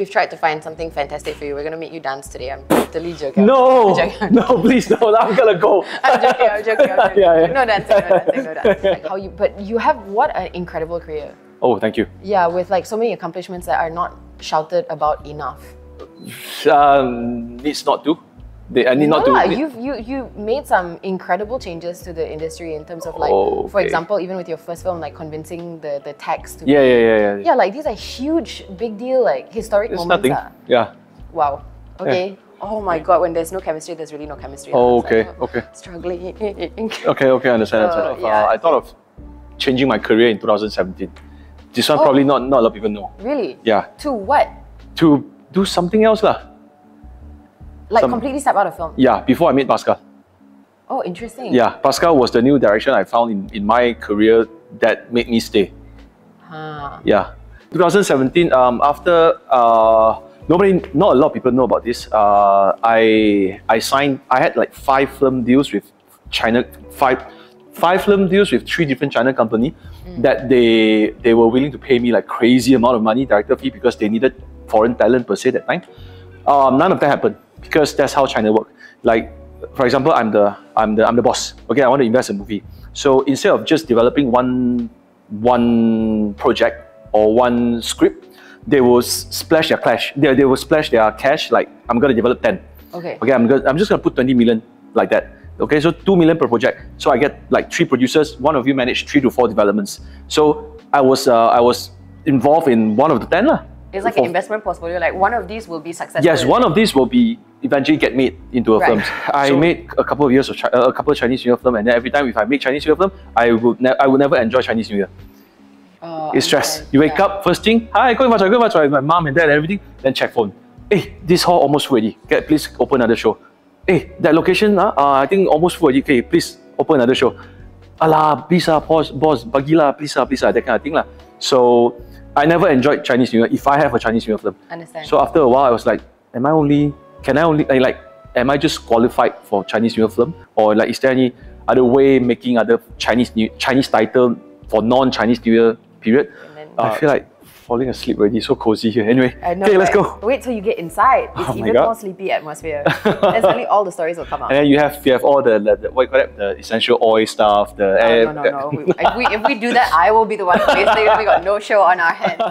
we've tried to find something fantastic for you. We're gonna make you dance today. I'm totally joking. No, joking. no, please, no. I'm gonna go. I'm joking. I'm joking. I'm joking. Yeah, yeah. No dancing. No dancing. No dancing. Like how you? But you have what an incredible career. Oh, thank you. Yeah, with like so many accomplishments that are not shouted about enough. Um, needs not to. They, I need not no, to. lah, you've you you made some incredible changes to the industry in terms of like, Oh, for example, even with your first film, like convincing the the text to yeah, yeah, yeah, yeah. yeah, like these are huge, big deal, like historic It's moments. nothing. ah. Yeah. Wow. Okay. Oh my god, when there's no chemistry, there's really no chemistry. Oh, I was like, okay, oh, okay. Struggling. Okay, okay, I understand. Uh, understand. yeah. Uh, I thought of changing my career in 2017. This one Oh. probably not, not a lot of people know. really? Yeah. To what? To do something else lah. Like Some- completely step out of film. Yeah, before I met Paskal. Oh, interesting. Yeah, Paskal was the new direction I found in, in my career that made me stay. Huh. Yeah. 2017, um, after uh, nobody, not a lot of people know about this. Uh, I I signed. I had like five film deals with China. Five five film deals with three different China company that they they were willing to pay me like crazy amount of money director fee because they needed foreign talent per se that time. Um, none of that happened because that's how China works. Like for example, I'm the I'm the I'm the boss. Okay, I want to invest in a movie. So instead of just developing one one project or one script, they will splash their cash. They, they will splash their cash like I'm gonna develop 10. Okay. Okay, I'm gonna, I'm just gonna put 20 million like that. Okay, so 2 million per project. So I get like three producers, one of you manage three to four developments. So I was uh, I was involved in one of the 10 lah. It's like For- an investment portfolio. Like one of these will be successful. Yes, one of these will be eventually get made into a Right. film. I So- made a couple of years of Chi- uh, a couple of Chinese New Year film, and then every time if I make Chinese New Year film, I would ne- I would never enjoy Chinese New Year. Oh, It's stress. understand. You wake Yeah. up first thing, hi, go watch, go watch with my mom and dad and everything. Then check phone. Hey, this hall almost ready. already. Get please open another show. Hey, that location, uh, uh, I think almost full already. Okay, please open another show. Alah, please ah, boss, boss, bagi lah, please ah, please ah, that kind of thing lah. So I never enjoyed Chinese New Year if I have a Chinese New Year film. Understand. So after a while, I was like, am I only? Can I only like? am I just qualified for Chinese New Year film, or like is there any other way making other Chinese New Chinese title for non-Chinese New Year period? Then- I feel like falling asleep already. So cozy here. Anyway, know, okay, let's go. Wait till you get inside. It's Oh my even God. more sleepy atmosphere. That's only all the stories will come out. And then you have you have all the, the, the what you call it, the essential oil stuff. The Oh, no, no, no. We- if, we, if we do that, I will be the one wasting. We got no show on our hands.